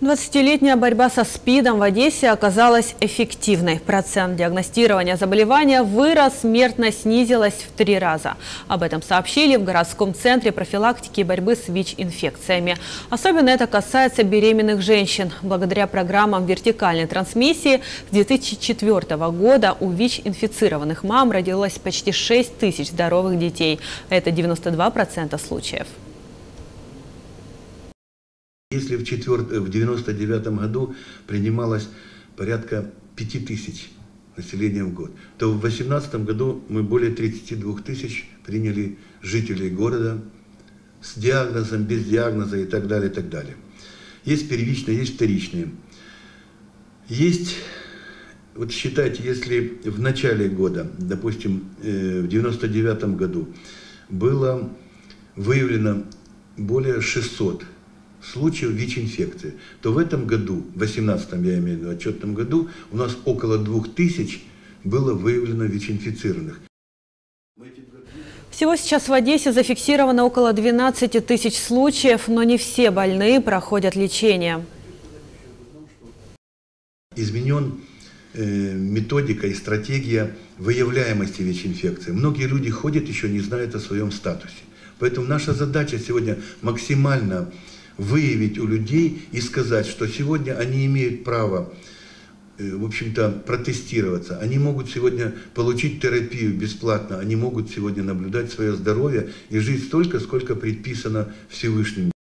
20-летняя борьба со СПИДом в Одессе оказалась эффективной. Процент диагностирования заболевания вырос, смертность снизилась в три раза. Об этом сообщили в городском центре профилактики и борьбы с ВИЧ-инфекциями. Особенно это касается беременных женщин. Благодаря программам вертикальной трансмиссии с 2004 года у ВИЧ-инфицированных мам родилось почти 6 тысяч здоровых детей. Это 92% случаев. Если в, четвер... в 99 году принималось порядка 5 тысяч населения в год, то в 2018 году мы более 32 тысяч приняли жителей города с диагнозом, без диагноза и так далее, и так далее. Есть первичные, есть вторичные. Есть, вот считайте, если в начале года, допустим, э, в 99 году было выявлено более 600 случаев ВИЧ-инфекции, то в этом году, в 2018, я имею в виду, отчетном году, у нас около 2000 было выявлено ВИЧ-инфицированных. Всего сейчас в Одессе зафиксировано около 12 тысяч случаев, но не все больные проходят лечение. Изменен э, методика и стратегия выявляемости ВИЧ-инфекции. Многие люди ходят еще не знают о своем статусе. Поэтому наша задача сегодня максимально выявить у людей и сказать, что сегодня они имеют право э, в общем-то, протестироваться. Они могут сегодня получить терапию бесплатно, они могут сегодня наблюдать свое здоровье и жить столько, сколько предписано Всевышним.